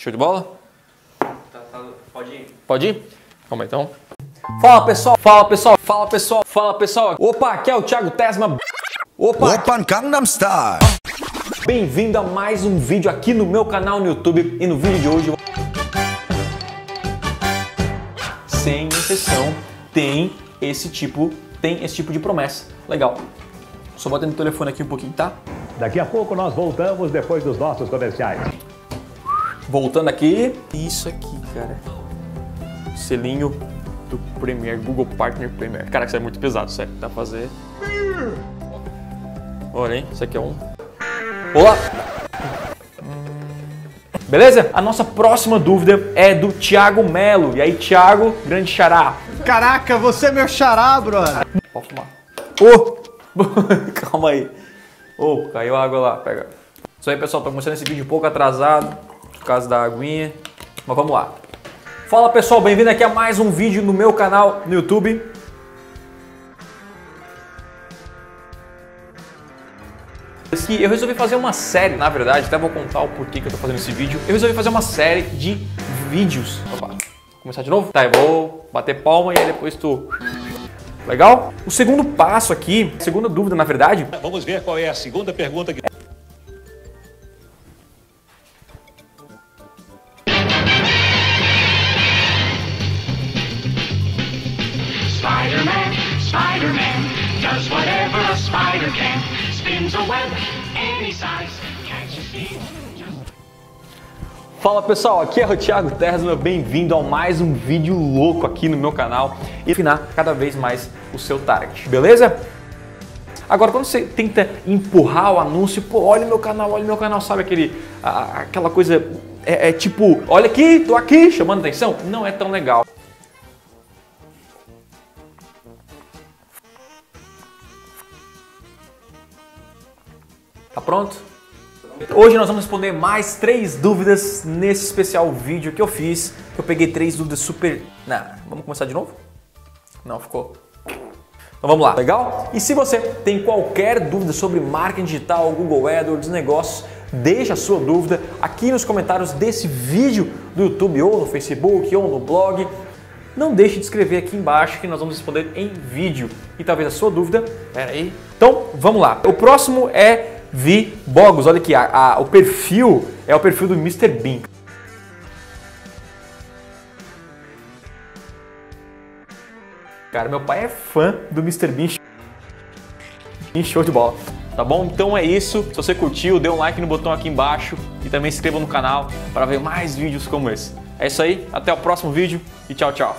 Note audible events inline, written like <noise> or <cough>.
Show de bola? Tá, tá, pode ir. Pode ir? Calma aí, então. Fala pessoal, fala pessoal, fala pessoal, fala pessoal. Opa, aqui é o Thiago Tesma. Opa, Open Gangnam Style. bem-vindo a mais um vídeo aqui no meu canal no YouTube. E no vídeo de hoje, sem exceção, tem esse tipo, tem esse tipo de promessa. Legal. Só botando o telefone aqui um pouquinho, tá? Daqui a pouco nós voltamos depois dos nossos comerciais. Voltando aqui, isso aqui, cara. Selinho do Premiere, Google Partner Premiere. Cara, isso é muito pesado, sério. Dá pra fazer. Olha, hein? Isso aqui é um. Olá! Beleza? A nossa próxima dúvida é do Thiago Melo. E aí, Thiago, grande xará. Caraca, você é meu xará, brother. Pode fumar. Ô! <laughs> Calma aí. Ô, caiu água lá, pega. Isso aí, pessoal, tô começando esse vídeo um pouco atrasado, por causa da aguinha. Mas vamos lá. Fala, pessoal, bem-vindo aqui a mais um vídeo no meu canal no YouTube. Esse- Eu resolvi fazer uma série, na verdade, até vou contar o porquê que eu tô fazendo esse vídeo. Eu resolvi fazer uma série de vídeos. Opa, vou começar de novo? Tá, eu vou bater palma e aí depois tu Legal? O segundo passo aqui, segunda dúvida, na verdade, Vamos ver qual é a segunda pergunta que. Does whatever a spider can. Spins a web any size, catches thieves. Fala pessoal, aqui é o Thiago Tersma, bem-vindo a mais um vídeo louco aqui no meu canal e afinar cada vez mais o seu target, beleza? Agora, quando você tenta empurrar o anúncio, pô, olha meu canal, olha meu canal, sabe aquele, a- aquela coisa, é, é tipo, olha aqui, tô aqui, chamando atenção, não é tão legal. Tá pronto? Hoje nós vamos responder mais três dúvidas nesse especial vídeo que eu fiz. Que eu peguei três dúvidas super. Não, vamos começar de novo? Não, ficou. Então vamos lá, legal? E se você tem qualquer dúvida sobre marketing digital, Google AdWords, negócios, deixa a sua dúvida aqui nos comentários desse vídeo do YouTube ou no Facebook ou no blog. Não deixe de escrever aqui embaixo que nós vamos responder em vídeo. E talvez a sua dúvida. Pera aí. Então, vamos lá. O próximo é Vi Bogos. Olha aqui, a- a- o perfil é o perfil do Mr. Bean. Cara, meu pai é fã do Mr. Bean. Show de bola. Tá bom? Então é isso. Se você curtiu, dê um like no botão aqui embaixo e também se inscreva no canal para ver mais vídeos como esse. É isso aí, até o próximo vídeo e tchau, tchau.